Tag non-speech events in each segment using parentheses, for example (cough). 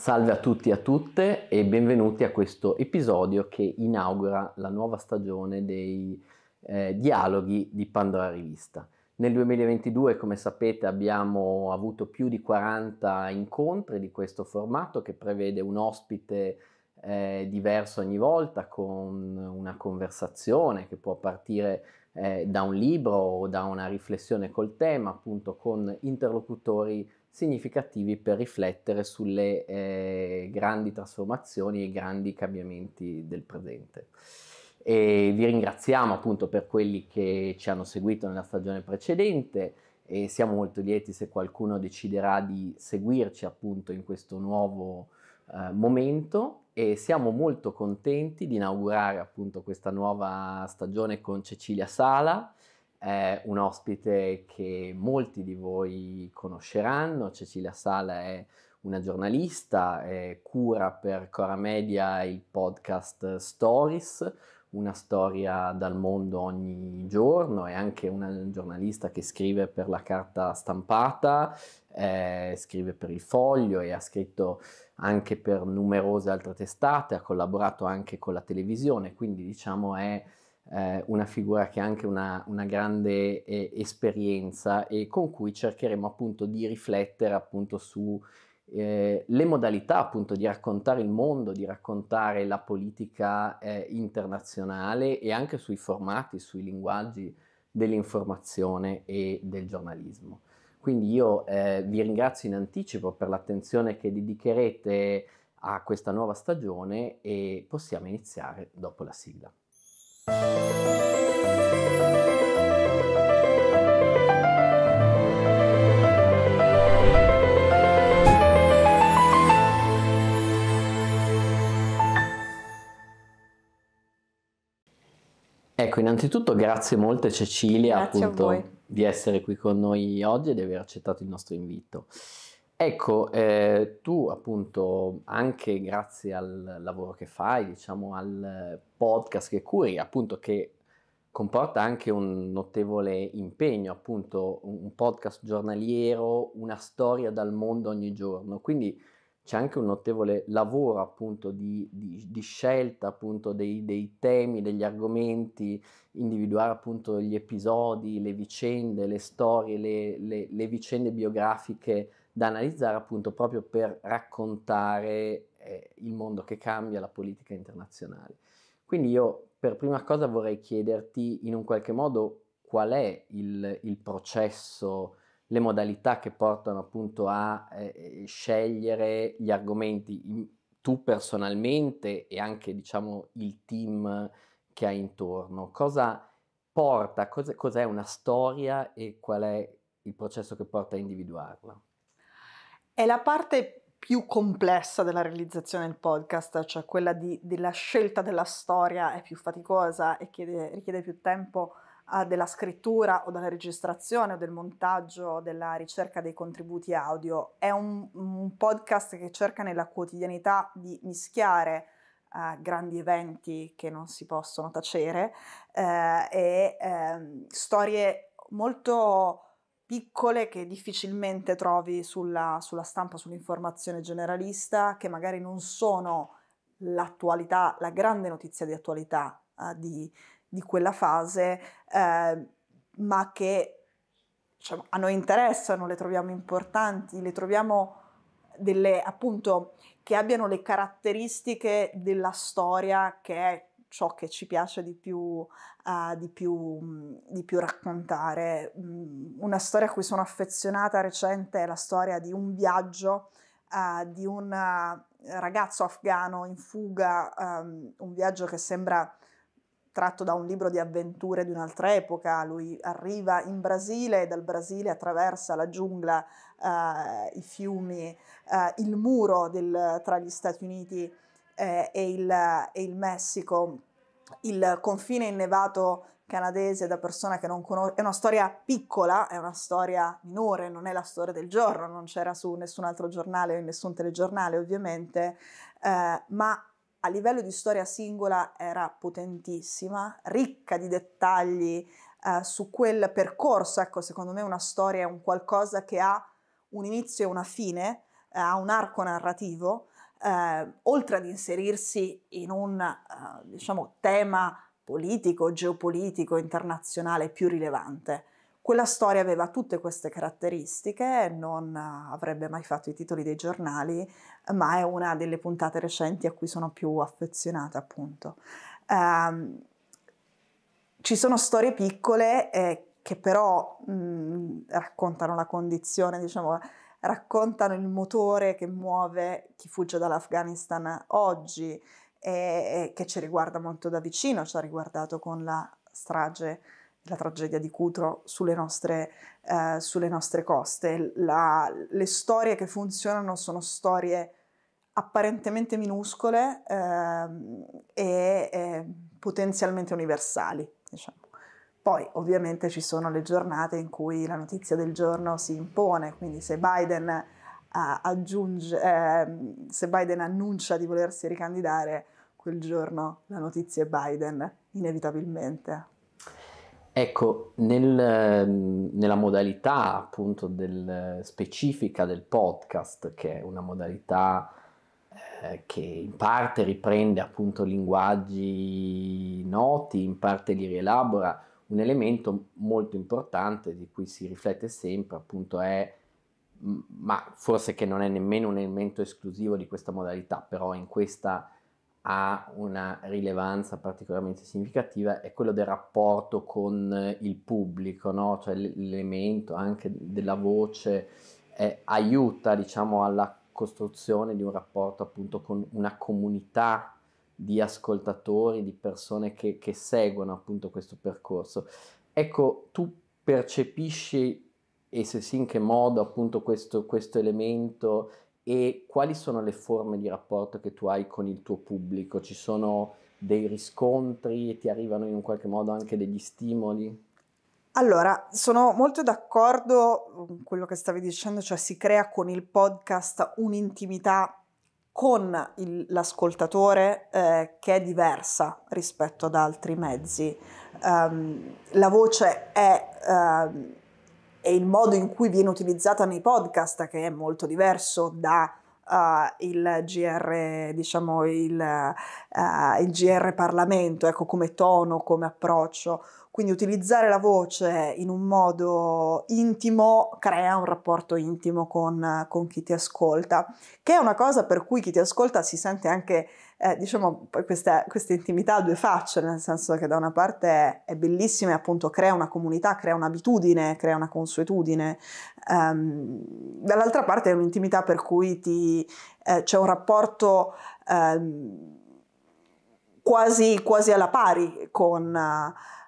Salve a tutti e a tutte e benvenuti a questo episodio che inaugura la nuova stagione dei eh, dialoghi di Pandora Rivista. Nel 2022, come sapete, abbiamo avuto più di 40 incontri di questo formato che prevede un ospite eh, diverso ogni volta con una conversazione che può partire eh, da un libro o da una riflessione col tema, appunto con interlocutori significativi per riflettere sulle eh, grandi trasformazioni e grandi cambiamenti del presente. E vi ringraziamo appunto per quelli che ci hanno seguito nella stagione precedente e siamo molto lieti se qualcuno deciderà di seguirci appunto in questo nuovo eh, momento e siamo molto contenti di inaugurare appunto questa nuova stagione con Cecilia Sala, è un ospite che molti di voi conosceranno. Cecilia Sala è una giornalista, è cura per Cora Media il podcast Stories, una storia dal mondo ogni giorno, è anche una giornalista che scrive per la carta stampata, eh, scrive per il foglio e ha scritto anche per numerose altre testate, ha collaborato anche con la televisione, quindi diciamo è eh, una figura che ha anche una, una grande eh, esperienza e con cui cercheremo appunto di riflettere appunto su eh, le modalità appunto di raccontare il mondo, di raccontare la politica eh, internazionale e anche sui formati, sui linguaggi dell'informazione e del giornalismo. Quindi io eh, vi ringrazio in anticipo per l'attenzione che dedicherete a questa nuova stagione e possiamo iniziare dopo la sigla. Ecco, innanzitutto grazie molte Cecilia grazie appunto di essere qui con noi oggi e di aver accettato il nostro invito. Ecco, eh, tu appunto anche grazie al lavoro che fai, diciamo al podcast che curi, appunto che comporta anche un notevole impegno, appunto un podcast giornaliero, una storia dal mondo ogni giorno, quindi c'è anche un notevole lavoro appunto di, di, di scelta appunto dei, dei, temi, degli argomenti, individuare appunto gli episodi, le vicende, le storie, le, le, le vicende biografiche da analizzare appunto proprio per raccontare eh, il mondo che cambia, la politica internazionale. Quindi io per prima cosa vorrei chiederti in un qualche modo qual è il, il processo, le modalità che portano appunto a eh, scegliere gli argomenti tu personalmente e anche diciamo il team che hai intorno. Cosa porta, cos'è, cos'è una storia e qual è il processo che porta a individuarla? È la parte più complessa della realizzazione del podcast, cioè quella di, della scelta della storia è più faticosa e chiede, richiede più tempo uh, della scrittura o della registrazione o del montaggio o della ricerca dei contributi audio. È un, un podcast che cerca nella quotidianità di mischiare uh, grandi eventi che non si possono tacere uh, e ehm, storie molto piccole che difficilmente trovi sulla, sulla stampa, sull'informazione generalista, che magari non sono l'attualità, la grande notizia di attualità uh, di, di, quella fase, eh, ma che diciamo, a noi interessano, le troviamo importanti, le troviamo delle appunto che abbiano le caratteristiche della storia che è ciò che ci piace di più, uh, di più, di più raccontare. Um, una storia a cui sono affezionata recente è la storia di un viaggio uh, di un uh, ragazzo afgano in fuga, um, un viaggio che sembra tratto da un libro di avventure di un'altra epoca. Lui arriva in Brasile e dal Brasile attraversa la giungla, i fiumi, il muro del, tra gli Stati Uniti eh, e, il, e il Messico, il confine innevato canadese da persona che non conosce, è una storia piccola, è una storia minore, non è la storia del giorno, non c'era su nessun altro giornale o in nessun telegiornale ovviamente, eh, ma a livello di storia singola era potentissima, ricca di dettagli eh, su quel percorso, ecco secondo me una storia è un qualcosa che ha un inizio e una fine, ha un arco narrativo, eh, oltre ad inserirsi in un eh, diciamo, tema politico, geopolitico, internazionale più rilevante. Quella storia aveva tutte queste caratteristiche, non avrebbe mai fatto i titoli dei giornali, ma è una delle puntate recenti a cui sono più affezionata, appunto. Um, ci sono storie piccole eh, che però mh, raccontano la condizione, diciamo, raccontano il motore che muove chi fugge dall'Afghanistan oggi e, che ci riguarda molto da vicino, ci ha riguardato con la strage la tragedia di Cutro sulle nostre, eh, sulle nostre coste. La, le storie che funzionano sono storie apparentemente minuscole eh, e, e, potenzialmente universali. Diciamo. Poi ovviamente ci sono le giornate in cui la notizia del giorno si impone, quindi se Biden, eh, aggiunge, eh, se Biden annuncia di volersi ricandidare, quel giorno la notizia è Biden, inevitabilmente. Ecco, nel, nella modalità appunto del, specifica del podcast, che è una modalità eh, che in parte riprende appunto linguaggi noti, in parte li rielabora, un elemento molto importante di cui si riflette sempre appunto è, ma forse che non è nemmeno un elemento esclusivo di questa modalità, però in questa ha una rilevanza particolarmente significativa è quello del rapporto con il pubblico, no? cioè l'elemento anche della voce eh, aiuta diciamo alla costruzione di un rapporto appunto con una comunità di ascoltatori, di persone che, che seguono appunto questo percorso. Ecco, tu percepisci e se sì in che modo appunto questo, questo elemento e quali sono le forme di rapporto che tu hai con il tuo pubblico? Ci sono dei riscontri e ti arrivano in un qualche modo anche degli stimoli? Allora, sono molto d'accordo con quello che stavi dicendo, cioè si crea con il podcast un'intimità con il, l'ascoltatore eh, che è diversa rispetto ad altri mezzi. Um, la voce è uh, e il modo in cui viene utilizzata nei podcast, che è molto diverso da uh, il GR, diciamo, il, uh, il GR Parlamento, ecco, come tono, come approccio. Quindi utilizzare la voce in un modo intimo crea un rapporto intimo con, con chi ti ascolta, che è una cosa per cui chi ti ascolta si sente anche eh, diciamo, questa, questa, intimità a due facce, nel senso che da una parte è, è bellissima e appunto crea una comunità, crea un'abitudine, crea una consuetudine, um, dall'altra parte è un'intimità per cui ti, eh, c'è un rapporto um, quasi, quasi, alla pari con... Uh,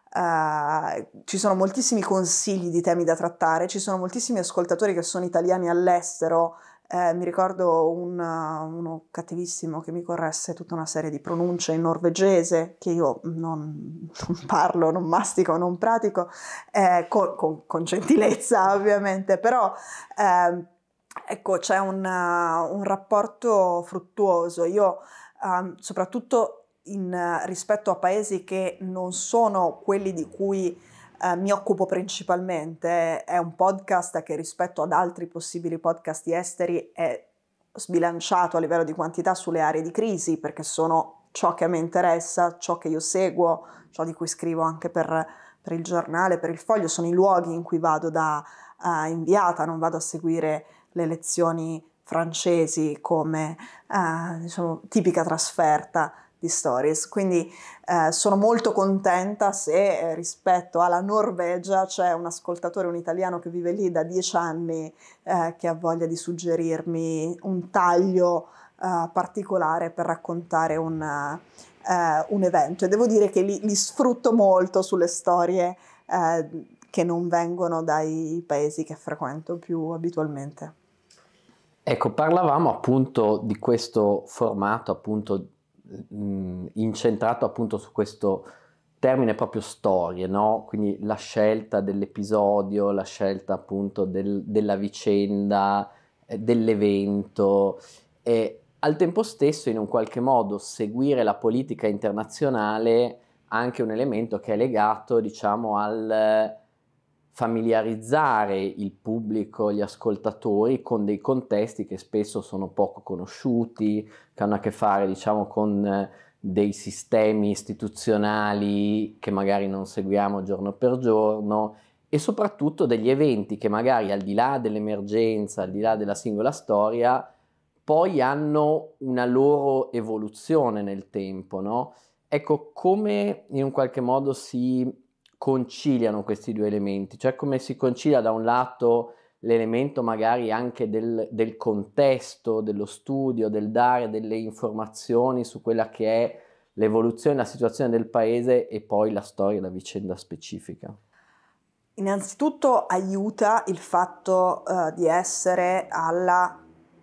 ci sono moltissimi consigli di temi da trattare, ci sono moltissimi ascoltatori che sono italiani all'estero eh, mi ricordo un, uno cattivissimo che mi corresse tutta una serie di pronunce in norvegese che io non, non parlo, non mastico, non pratico, eh, con, con, con, gentilezza (laughs) ovviamente, però eh, ecco c'è un, un, rapporto fruttuoso. Io ehm, soprattutto in, rispetto a paesi che non sono quelli di cui eh, mi occupo principalmente, è un podcast che rispetto ad altri possibili podcast esteri è sbilanciato a livello di quantità sulle aree di crisi perché sono ciò che mi interessa, ciò che io seguo, ciò di cui scrivo anche per, per il giornale, per il foglio, sono i luoghi in cui vado da uh, inviata, non vado a seguire le lezioni francesi come uh, diciamo, tipica trasferta di stories. Quindi eh, sono molto contenta se eh, rispetto alla Norvegia c'è un ascoltatore, un italiano che vive lì da dieci anni eh, che ha voglia di suggerirmi un taglio eh, particolare per raccontare un, eh, un, evento. E devo dire che li, li sfrutto molto sulle storie eh, che non vengono dai paesi che frequento più abitualmente. Ecco, parlavamo appunto di questo formato appunto mh, incentrato appunto su questo termine proprio storie, no? Quindi la scelta dell'episodio, la scelta appunto del, della vicenda, eh, dell'evento e al tempo stesso in un qualche modo seguire la politica internazionale anche un elemento che è legato diciamo al familiarizzare il pubblico, gli ascoltatori con dei contesti che spesso sono poco conosciuti, che hanno a che fare diciamo con eh, dei sistemi istituzionali che magari non seguiamo giorno per giorno e soprattutto degli eventi che magari al di là dell'emergenza, al di là della singola storia, poi hanno una loro evoluzione nel tempo, no? Ecco, come in un qualche modo si conciliano questi due elementi, cioè come si concilia da un lato l'elemento magari anche del, del contesto, dello studio, del dare delle informazioni su quella che è l'evoluzione, la situazione del paese e poi la storia, la vicenda specifica. Innanzitutto aiuta il fatto uh, di essere alla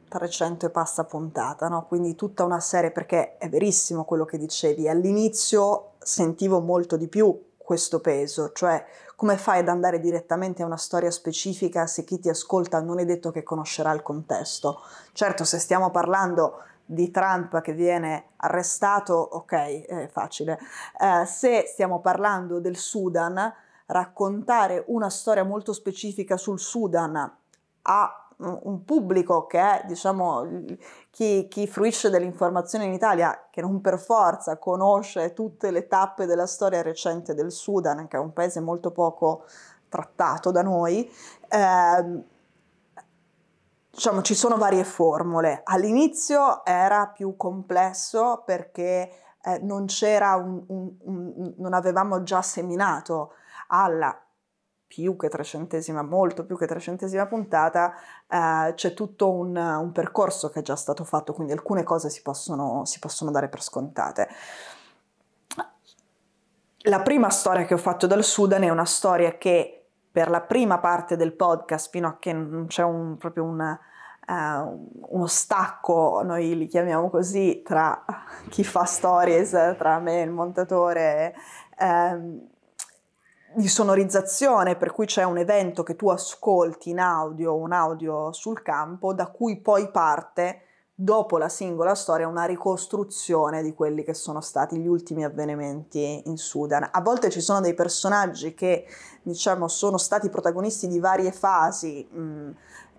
300 e passa puntata, no? quindi tutta una serie, perché è verissimo quello che dicevi, all'inizio sentivo molto di più questo peso, cioè come fai ad andare direttamente a una storia specifica se chi ti ascolta non è detto che conoscerà il contesto. Certo, se stiamo parlando di Trump che viene arrestato, ok, è facile. Eh, se stiamo parlando del Sudan, raccontare una storia molto specifica sul Sudan a un pubblico che è, diciamo, chi, chi, fruisce dell'informazione in Italia, che non per forza conosce tutte le tappe della storia recente del Sudan, che è un paese molto poco trattato da noi, eh, diciamo, ci sono varie formule. All'inizio era più complesso perché eh, non un, un, un, non avevamo già seminato alla più che trecentesima, molto più che trecentesima puntata, eh, c'è tutto un, un, percorso che è già stato fatto, quindi alcune cose si possono, si possono dare per scontate. La prima storia che ho fatto dal Sudan è una storia che per la prima parte del podcast, fino a che non c'è un, proprio un, uh, uno stacco, noi li chiamiamo così, tra chi fa stories, tra me e il montatore, uh, di sonorizzazione, per cui c'è un evento che tu ascolti in audio, un audio sul campo, da cui poi parte, dopo la singola storia, una ricostruzione di quelli che sono stati gli ultimi avvenimenti in Sudan. A volte ci sono dei personaggi che, diciamo, sono stati protagonisti di varie fasi, mm,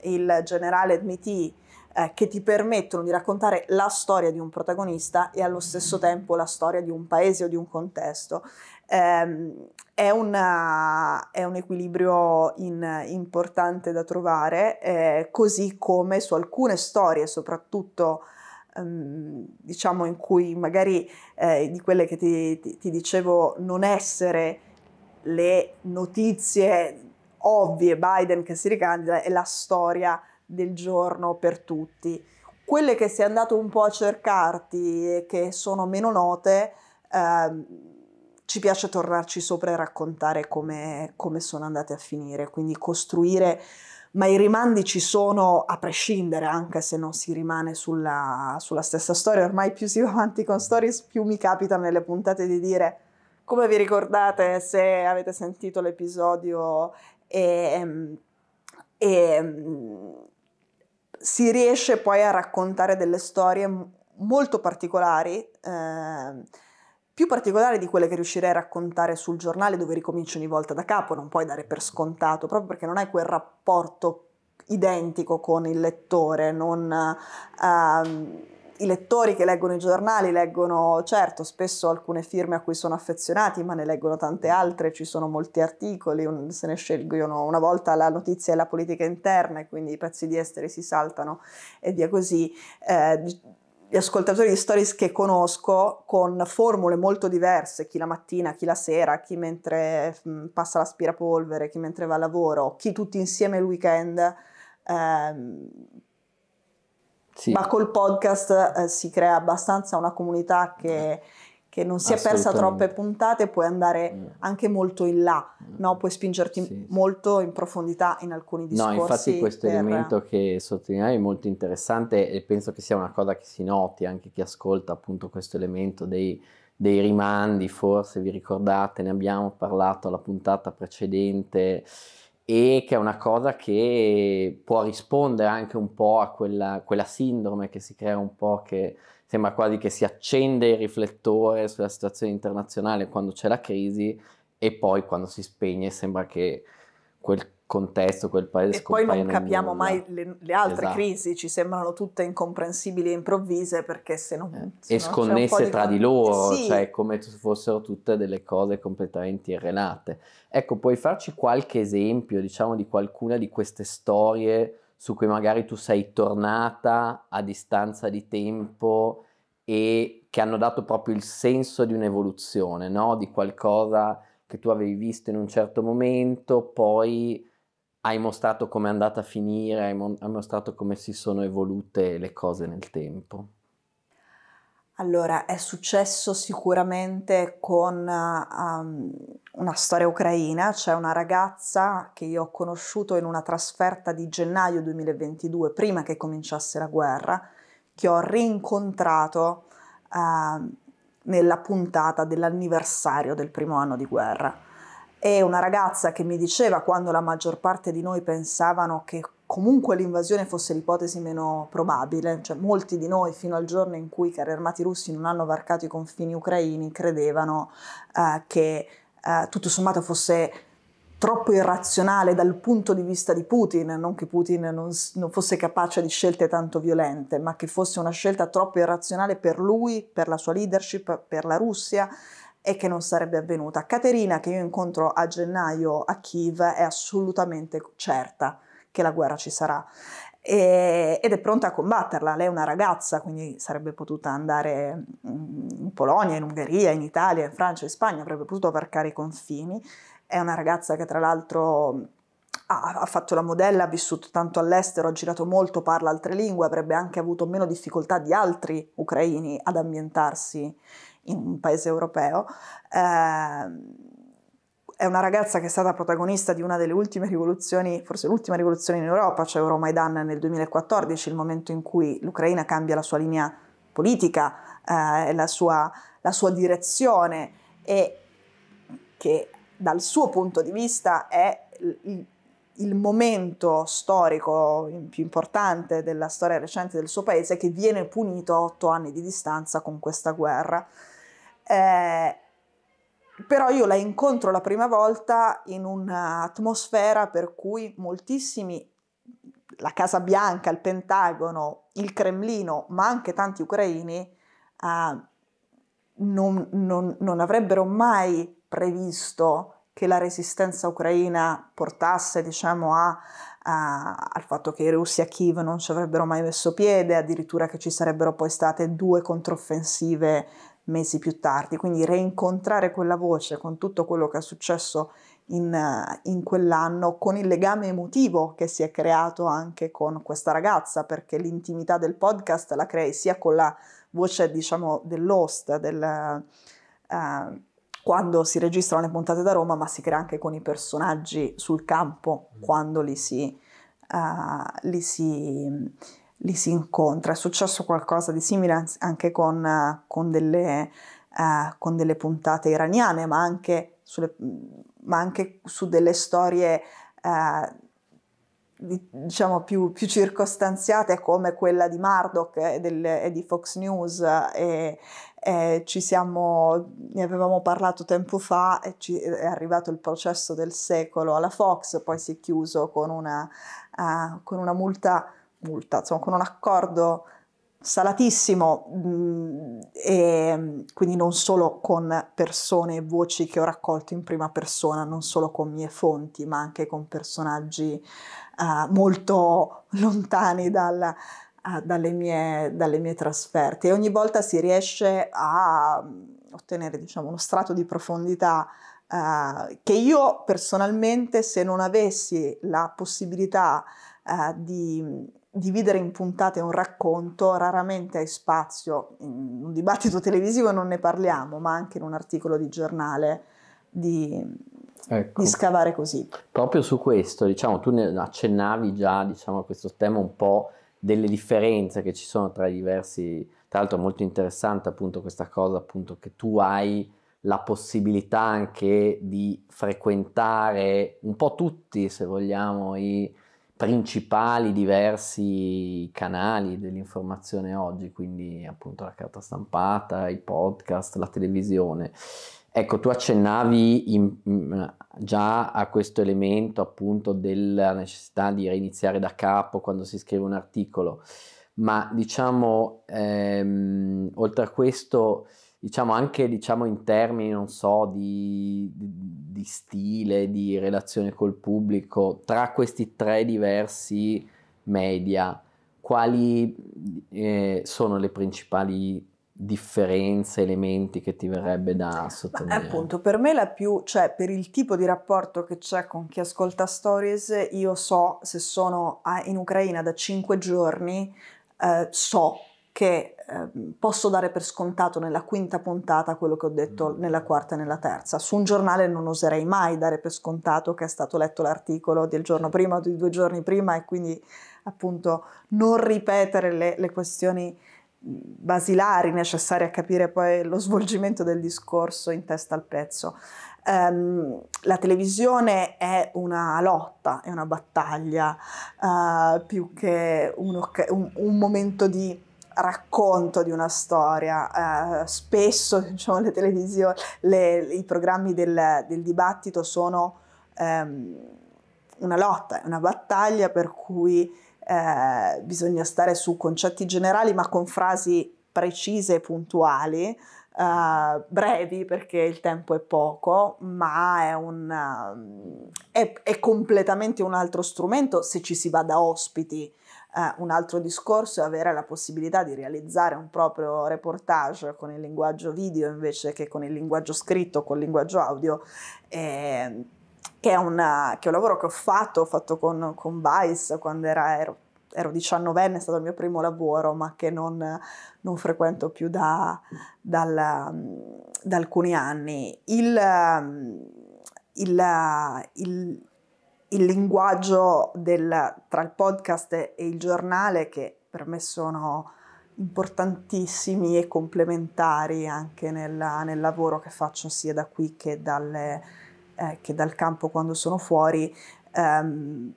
il generale Dmiti, eh, che ti permettono di raccontare la storia di un protagonista e allo stesso tempo la storia di un paese o di un contesto. Eh, è, una, è, un equilibrio in, importante da trovare, eh, così come su alcune storie, soprattutto ehm, diciamo in cui magari eh, di quelle che ti, ti, ti dicevo non essere le notizie ovvie, Biden che si ricandida, è la storia del giorno per tutti. Quelle che sei andato un po' a cercarti e che sono meno note, eh, ci piace tornarci sopra e raccontare come, come sono andate a finire, quindi costruire, ma i rimandi ci sono a prescindere, anche se non si rimane sulla, sulla stessa storia, ormai più si va avanti con stories, più mi capita nelle puntate di dire, come vi ricordate se avete sentito l'episodio? E, e si riesce poi a raccontare delle storie molto particolari. Eh, più particolari di quelle che riuscirei a raccontare sul giornale dove ricominci ogni volta da capo, non puoi dare per scontato, proprio perché non hai quel rapporto identico con il lettore, non, uh, i lettori che leggono i giornali leggono, certo, spesso alcune firme a cui sono affezionati, ma ne leggono tante altre, ci sono molti articoli, un, se ne scelgono una volta la notizia e la politica interna e quindi i pezzi di esteri si saltano e via così. Eh, gli ascoltatori di stories che conosco con formule molto diverse, chi la mattina, chi la sera, chi mentre mh, passa l'aspirapolvere, chi mentre va a lavoro, chi tutti insieme il weekend. Ehm, sì. Ma col podcast eh, si crea abbastanza una comunità che che non si è persa troppe puntate, puoi andare mm. anche molto in là, mm. no? puoi spingerti sì, molto in profondità in alcuni discorsi. No, infatti questo per... elemento che sottolineai è molto interessante e penso che sia una cosa che si noti anche chi ascolta appunto questo elemento dei, dei rimandi, forse vi ricordate, ne abbiamo parlato alla puntata precedente e che è una cosa che può rispondere anche un po' a quella, quella sindrome che si crea un po' che sembra quasi che si accende il riflettore sulla situazione internazionale quando c'è la crisi e poi quando si spegne sembra che quel contesto, quel paese. E poi non capiamo mai le, le altre esatto. crisi, ci sembrano tutte incomprensibili e improvvise perché se non... Eh, se e sconnesse di tra di loro, sì. cioè come se fossero tutte delle cose completamente irrelate. Ecco, puoi farci qualche esempio, diciamo, di qualcuna di queste storie su cui magari tu sei tornata a distanza di tempo e che hanno dato proprio il senso di un'evoluzione, no? Di qualcosa che tu avevi visto in un certo momento, poi hai mostrato come è andata a finire, hai, mo- hai mostrato come si sono evolute le cose nel tempo. Allora, è successo sicuramente con um, una storia ucraina, c'è una ragazza che io ho conosciuto in una trasferta di gennaio 2022, prima che cominciasse la guerra, che ho rincontrato uh, nella puntata dell'anniversario del primo anno di guerra è una ragazza che mi diceva quando la maggior parte di noi pensavano che comunque l'invasione fosse l'ipotesi meno probabile, cioè molti di noi fino al giorno in cui i carri armati russi non hanno varcato i confini ucraini credevano uh, che uh, tutto sommato fosse troppo irrazionale dal punto di vista di Putin, non che Putin non, non, fosse capace di scelte tanto violente, ma che fosse una scelta troppo irrazionale per lui, per la sua leadership, per la Russia e che non sarebbe avvenuta. Caterina, che io incontro a gennaio a Kiev, è assolutamente certa che la guerra ci sarà e, ed è pronta a combatterla. Lei è una ragazza, quindi sarebbe potuta andare in Polonia, in Ungheria, in Italia, in Francia, in Spagna, avrebbe potuto varcare i confini. È una ragazza che tra l'altro ha, fatto la modella, ha vissuto tanto all'estero, ha girato molto, parla altre lingue, avrebbe anche avuto meno difficoltà di altri ucraini ad ambientarsi in un paese europeo. Eh, è una ragazza che è stata protagonista di una delle ultime rivoluzioni, forse l'ultima rivoluzione in Europa, cioè Euromaidan nel 2014, il momento in cui l'Ucraina cambia la sua linea politica, eh, la, sua, la sua direzione e che dal suo punto di vista è il, il momento storico più importante della storia recente del suo paese che viene punito a otto anni di distanza con questa guerra. Eh, però io la incontro la prima volta in un'atmosfera per cui moltissimi, la Casa Bianca, il Pentagono, il Cremlino, ma anche tanti ucraini, eh, non, non, non avrebbero mai previsto che la resistenza ucraina portasse diciamo, a, a, al fatto che i russi a Kiev non ci avrebbero mai messo piede, addirittura che ci sarebbero poi state due controffensive mesi più tardi, quindi reincontrare quella voce con tutto quello che è successo in, in, quell'anno, con il legame emotivo che si è creato anche con questa ragazza, perché l'intimità del podcast la crei sia con la voce, diciamo, dell'host, del, uh, quando si registrano le puntate da Roma, ma si crea anche con i personaggi sul campo, mm. quando li si, uh, li si li si incontra. È successo qualcosa di simile anche con, con, delle, uh, con delle, puntate iraniane, ma anche, sulle, ma anche su delle storie uh, diciamo più, più, circostanziate come quella di Murdoch e, del, e di Fox News e, e ci siamo, ne avevamo parlato tempo fa e ci, è arrivato il processo del secolo alla Fox, poi si è chiuso con una, uh, con una multa multa, insomma con un accordo salatissimo mh, mm, e quindi non solo con persone e voci che ho raccolto in prima persona, non solo con mie fonti, ma anche con personaggi uh, molto (laughs) lontani dal, uh, dalle, mie, dalle, mie, trasferte. E ogni volta si riesce a ottenere diciamo, uno strato di profondità uh, che io personalmente se non avessi la possibilità di dividere in puntate un racconto raramente hai spazio, in un dibattito televisivo non ne parliamo, ma anche in un articolo di giornale di, ecco. di scavare così. Proprio su questo, diciamo, tu accennavi già diciamo, a questo tema un po' delle differenze che ci sono tra i diversi, tra l'altro è molto interessante appunto questa cosa appunto che tu hai la possibilità anche di frequentare un po' tutti, se vogliamo, i principali diversi canali dell'informazione oggi, quindi appunto la carta stampata, i podcast, la televisione. Ecco, tu accennavi in, in, già a questo elemento appunto della necessità di reiniziare da capo quando si scrive un articolo, ma diciamo, ehm, oltre a questo, diciamo anche diciamo, in termini, non so, di, di, stile, di relazione col pubblico, tra questi tre diversi media, quali eh, sono le principali differenze, elementi che ti verrebbe da sottolineare? Appunto, per me la più, cioè per il tipo di rapporto che c'è con chi ascolta stories, io so se sono in Ucraina da cinque giorni, eh, so che eh, posso dare per scontato nella quinta puntata quello che ho detto mm. nella quarta e nella terza. Su un giornale non oserei mai dare per scontato che è stato letto l'articolo del giorno prima o di due giorni prima e quindi appunto non ripetere le, le questioni basilari necessari a capire poi lo svolgimento del discorso in testa al pezzo. Um, la televisione è una lotta, è una battaglia uh, più che un, un, un, momento di racconto di una storia. Uh, spesso (laughs) diciamo, le televisioni, le, i programmi del, del dibattito sono um, una lotta, una battaglia per cui eh, bisogna stare su concetti generali ma con frasi precise e puntuali, eh, brevi perché il tempo è poco, ma è, un, um, è, è completamente un altro strumento se ci si va da ospiti. Uh, un altro discorso è avere la possibilità di realizzare un proprio reportage con il linguaggio video invece che con il linguaggio scritto, con il linguaggio audio. Eh, che è, una, che è, un lavoro che ho fatto, ho fatto con, con Vice quando era, ero, ero 19enne, è stato il mio primo lavoro, ma che non, non frequento più da, dal, da, alcuni anni. Il, il, il, il linguaggio del, tra il podcast e il giornale, che per me sono importantissimi e complementari anche nel, nel lavoro che faccio sia da qui che dalle eh, che dal campo quando sono fuori, ehm,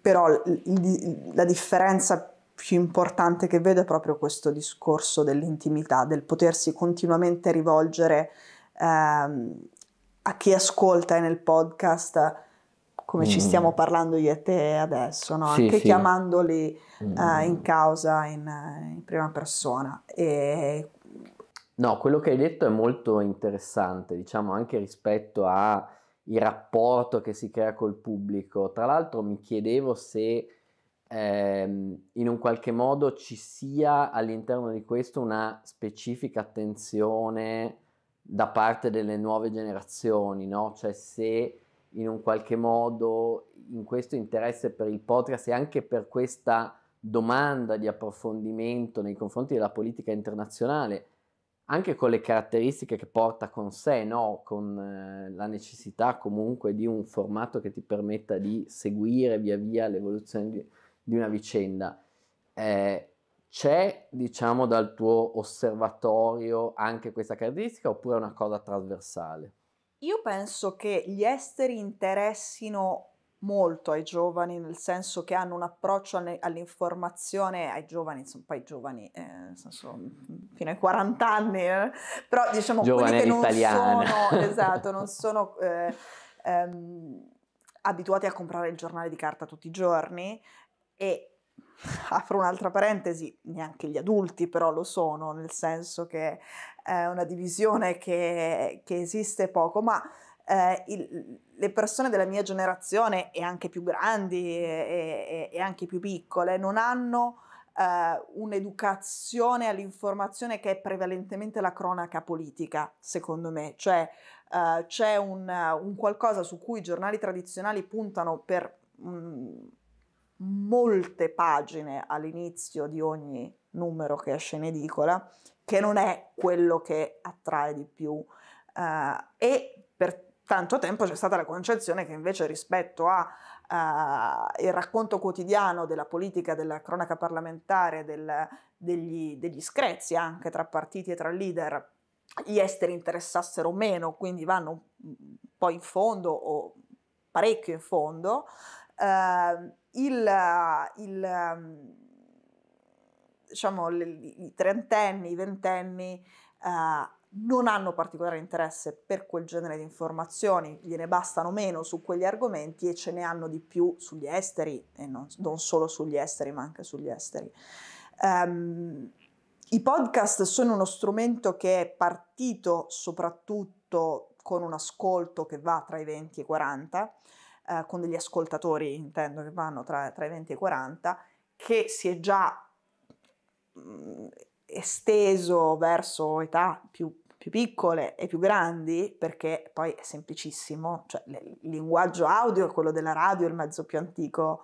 però il, la differenza più importante che vedo è proprio questo discorso dell'intimità, del potersi continuamente rivolgere ehm, a chi ascolta nel podcast come mm. ci stiamo parlando io e te adesso, no? sì, anche sì. chiamandoli mm. uh, in causa in, in prima persona. E... No, quello che hai detto è molto interessante, diciamo anche rispetto a il rapporto che si crea col pubblico. Tra l'altro mi chiedevo se ehm, in un qualche modo ci sia all'interno di questo una specifica attenzione da parte delle nuove generazioni, no? Cioè se in un qualche modo in questo interesse per il podcast e anche per questa domanda di approfondimento nei confronti della politica internazionale anche con le caratteristiche che porta con sé, no? con eh, la necessità comunque di un formato che ti permetta di seguire via via l'evoluzione di, di una vicenda. Eh, c'è, diciamo, dal tuo osservatorio anche questa caratteristica oppure è una cosa trasversale? Io penso che gli esteri interessino molto ai giovani, nel senso che hanno un approccio all'informazione ai giovani, insomma, poi giovani, eh, nel senso, fino ai 40 anni, eh, però diciamo Giovane quelli che non sono, (laughs) esatto, non sono eh, ehm, abituati a comprare il giornale di carta tutti i giorni e (laughs) apro un'altra parentesi, neanche gli adulti però lo sono, nel senso che è una divisione che, che esiste poco, ma eh, il, le persone della mia generazione e anche più grandi e, e, e anche più piccole non hanno eh, un'educazione all'informazione che è prevalentemente la cronaca politica, secondo me, cioè eh, c'è un, un, qualcosa su cui i giornali tradizionali puntano per mh, mm, molte pagine all'inizio di ogni numero che esce in edicola, che non è quello che attrae di più. Uh, e per tanto tempo c'è stata la concezione che invece rispetto al uh, racconto quotidiano della politica, della cronaca parlamentare, del, degli, degli screzi anche tra partiti e tra leader, gli esteri interessassero meno, quindi vanno un po' in fondo o parecchio in fondo, uh, il, il, diciamo, i trentenni, i ventenni uh, non hanno particolare interesse per quel genere di informazioni, gliene bastano meno su quegli argomenti e ce ne hanno di più sugli esteri, e non, non solo sugli esteri, ma anche sugli esteri. Um, I podcast sono uno strumento che è partito soprattutto con un ascolto che va tra i 20 e i 40, eh, con degli ascoltatori intendo che vanno tra, tra, i 20 e i 40, che si è già mh, mm, esteso verso età più più piccole e più grandi, perché poi è semplicissimo, cioè il linguaggio audio è quello della radio, il mezzo più antico,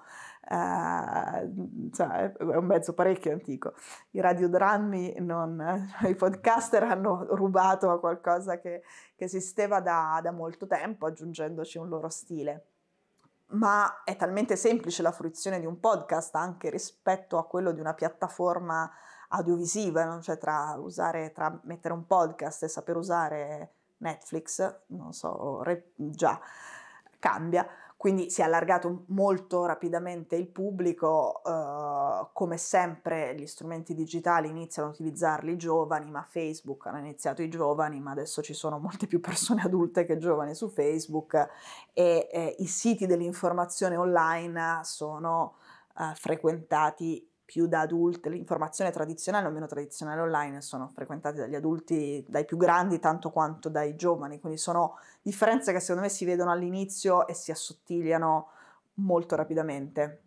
eh, cioè è un mezzo parecchio antico. I radiodrammi, non, i podcaster hanno rubato a qualcosa che, che esisteva da, da molto tempo, aggiungendoci un loro stile ma è talmente semplice la fruizione di un podcast anche rispetto a quello di una piattaforma audiovisiva, no? cioè tra, usare, tra mettere un podcast e saper usare Netflix, non so, re, già cambia. Quindi si è allargato molto rapidamente il pubblico, eh, come sempre gli strumenti digitali iniziano a utilizzarli i giovani, ma Facebook hanno iniziato i giovani, ma adesso ci sono molte più persone (laughs) adulte che giovani su Facebook e eh, i siti dell'informazione online sono eh, frequentati più da adulti, l'informazione tradizionale o meno tradizionale online sono frequentate dagli adulti, dai più grandi tanto quanto dai giovani, quindi sono differenze che secondo me si vedono all'inizio e si assottigliano molto rapidamente.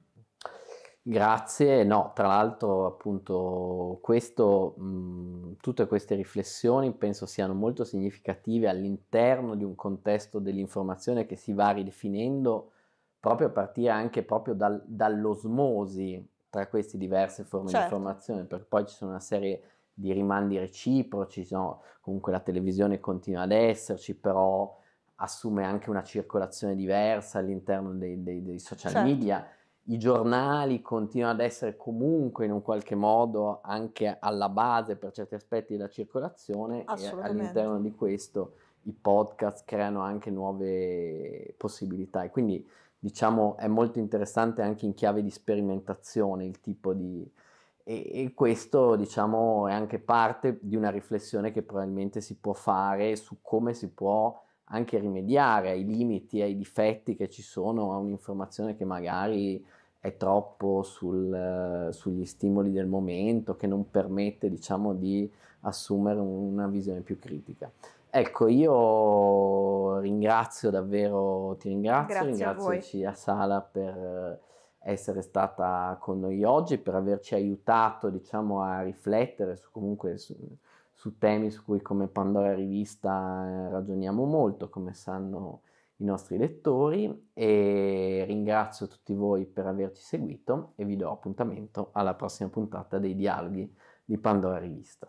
Grazie, no, tra l'altro appunto questo, mh, tutte queste riflessioni penso siano molto significative all'interno di un contesto dell'informazione che si va ridefinendo proprio a partire anche proprio dal, dall'osmosi tra queste diverse forme certo. di informazione, perché poi ci sono una serie di rimandi reciproci, sono, comunque la televisione continua ad esserci, però assume anche una circolazione diversa all'interno dei, dei, dei social certo. media. I giornali continuano ad essere comunque in un qualche modo anche alla base per certi aspetti della circolazione e all'interno di questo i podcast creano anche nuove possibilità e quindi diciamo, è molto interessante anche in chiave di sperimentazione il tipo di... E, e, questo, diciamo, è anche parte di una riflessione che probabilmente si può fare su come si può anche rimediare ai limiti, ai difetti che ci sono a un'informazione che magari è troppo sul, sugli stimoli del momento, che non permette, diciamo, di assumere una visione più critica. Ecco, io ringrazio davvero, ti ringrazio, Grazie ringrazio a, a Sala per essere stata con noi oggi, per averci aiutato, diciamo, a riflettere su, comunque su, su temi su cui come Pandora Rivista eh, ragioniamo molto, come sanno i nostri lettori e ringrazio tutti voi per averci seguito e vi do appuntamento alla prossima puntata dei dialoghi di Pandora Rivista.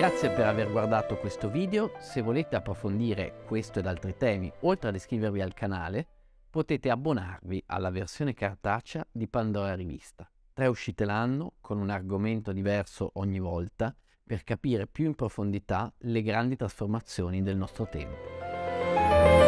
Grazie per aver guardato questo video, se volete approfondire questo ed altri temi, oltre ad iscrivervi al canale, potete abbonarvi alla versione cartacea di Pandora Rivista. Tre uscite l'anno, con un argomento diverso ogni volta, per capire più in profondità le grandi trasformazioni del nostro tempo.